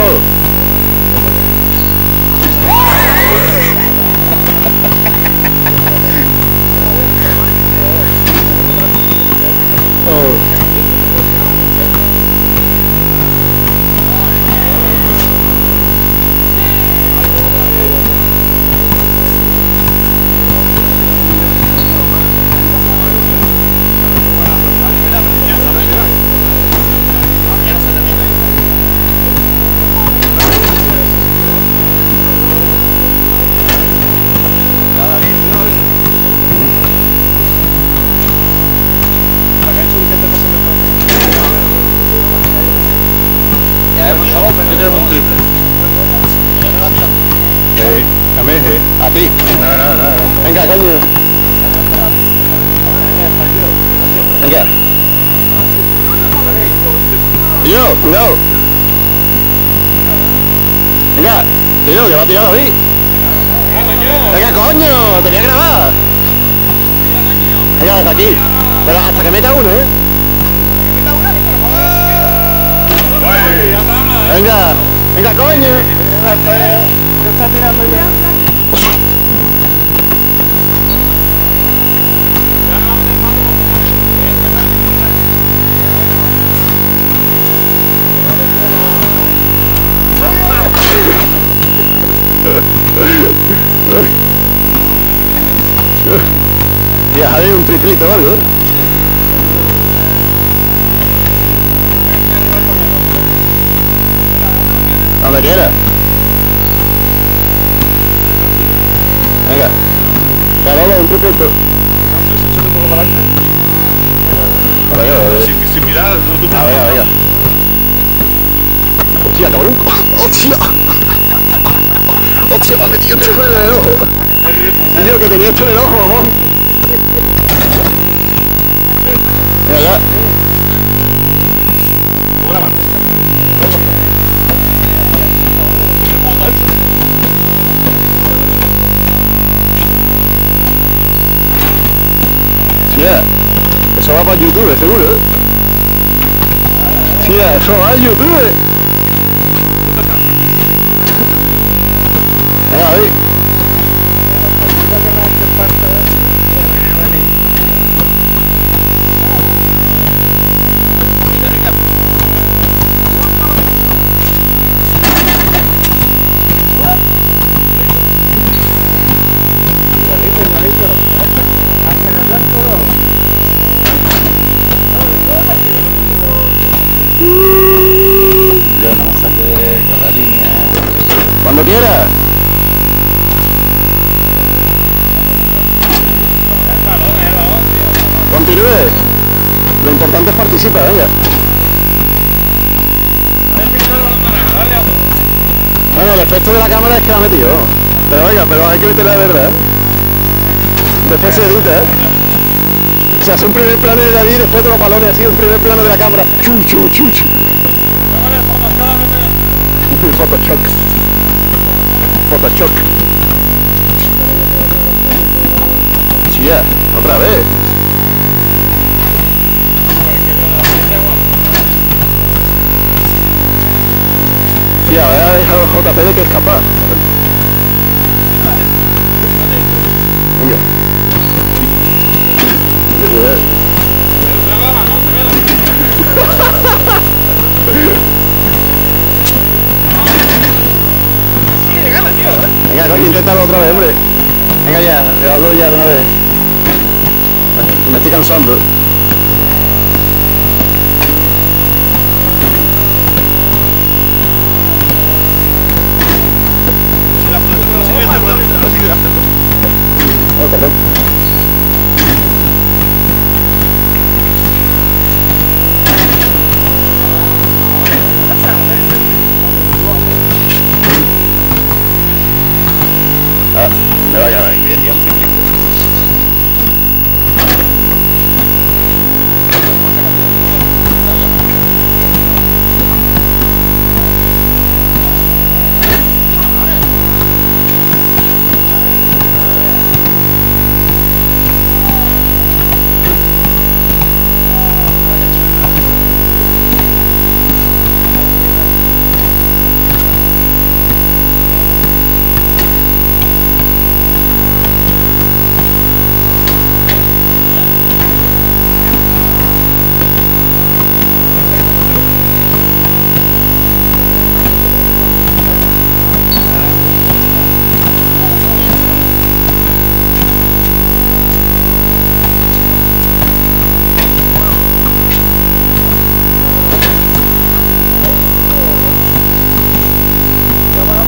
Oh. es triple. Sí, a eh. ¿A ti? No, no, no. Venga, coño. Venga. Yo, cuidado. Venga, tío, que va a tirar a mí. Venga, coño, te voy a grabar. Venga, hasta aquí. Pero hasta que meta uno, ¿eh? Hasta que meta uno, Venga, venga, coño. Te está tirando ya. Tía, Javi, un triplito o algo. Donde quiera. Venga. Carolo, un. Échate un poco para adelante. Para. Sin, sin mirar, tú, tú Ah, venga, venga. Hostia, cabrón. Hostia. Hostia, me ha metido esto en el ojo. Tío, que tenía esto en el ojo, mamón. Venga, ya. Va para YouTube, seguro, ¿eh? Tía, eso va a YouTube. Venga. Línea. Cuando quiera. Continúe. Lo importante es participar, venga. Bueno, el efecto de la cámara es que la ha metido. Pero venga, pero hay que meterla de verdad, ¿eh? Después se edita, ¿eh? O sea, hace un primer plano de David, después toma palones así, un primer plano de la cámara. Chu, chu, chu, chu. Photoshop. Photoshop. Chía, otra vez. Tía, había dejado JP de que es ya, le hablo ya de una vez. Me, me estoy cansando.